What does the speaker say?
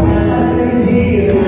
Ele